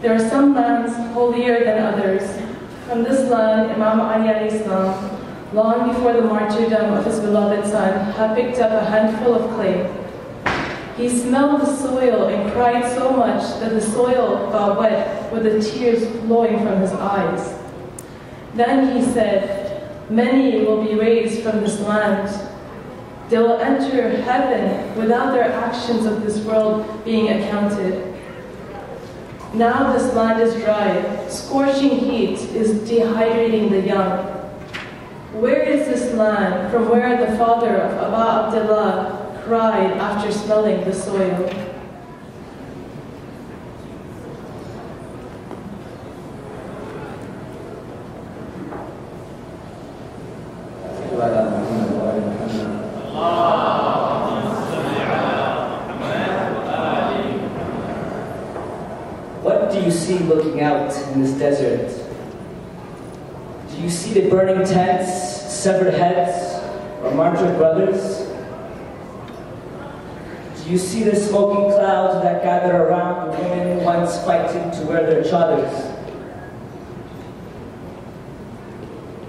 There are some lands holier than others. From this land, Imam Ali alayhi salam, long before the martyrdom of his beloved son, had picked up a handful of clay. He smelled the soil and cried so much that the soil got wet with the tears flowing from his eyes. Then he said, Many will be raised from this land. They will enter heaven without their actions of this world being accounted. Now this land is dry, scorching heat is dehydrating the young. Where is this land from where the father of Abba Abdullah cried after smelling the soil? Uh, What do you see looking out in this desert? Do you see the burning tents, severed heads, or martyred brothers? Do you see the smoking clouds that gather around the women once fighting to wear their chadars?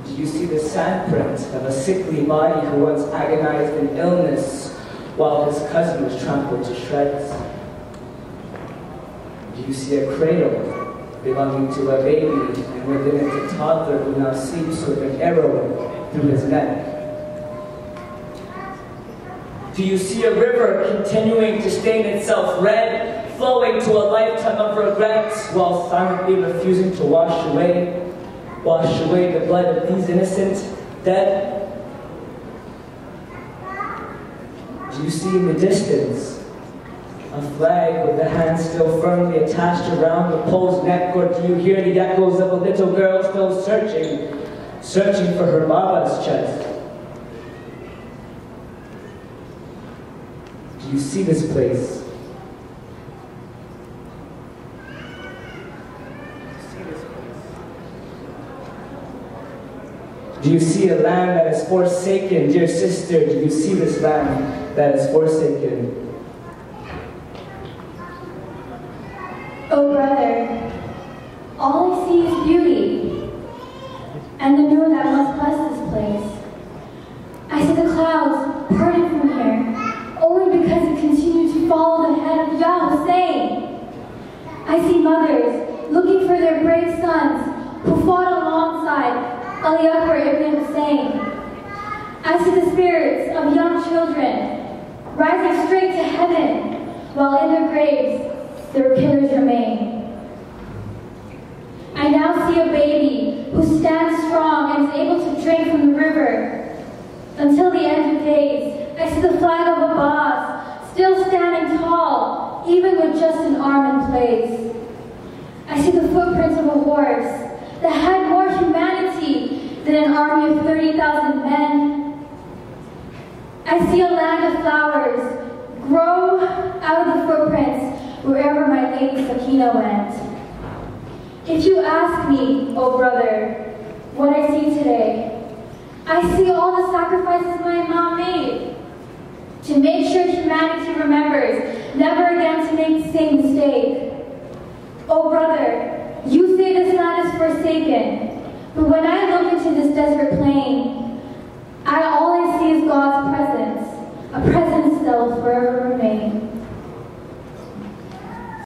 Do you see the sandprint of a sickly body who once agonized in illness while his cousin was trampled to shreds? Do you see a cradle belonging to a baby and within it a toddler who now sleeps with an arrow through his neck? Do you see a river continuing to stain itself red, flowing to a lifetime of regrets while silently refusing to wash away, wash away the blood of these innocent dead? Do you see in the distance a flag with the hand still firmly attached around the pole's neck, or do you hear the echoes of a little girl still searching, searching for her baba's chest? Do you see this place? Do you see this place? Do you see a land that is forsaken? Dear sister, do you see this land that is forsaken? Oh, brother, all I see is beauty, and the moon that once blessed this place. I see the clouds parted from here, only because it continued to follow the head of Yah Hussein. I see mothers looking for their brave sons who fought alongside Ali Akbar ibn Hussein. I see the spirits of young children rising straight to heaven, while in their graves their killers remain. I now see a baby who stands strong and is able to drink from the river. Until the end of days, I see the flag of Abbas still standing tall, even with just an arm in place. I see the footprints of a horse that had more humanity than an army of 30,000 men. Went. If you ask me, O oh brother, what I see today, I see all the sacrifices my mom made to make sure humanity remembers never again to make the same mistake. O oh brother, you say this land is forsaken, but when I look into this desert plain, I all I see is God's presence, a presence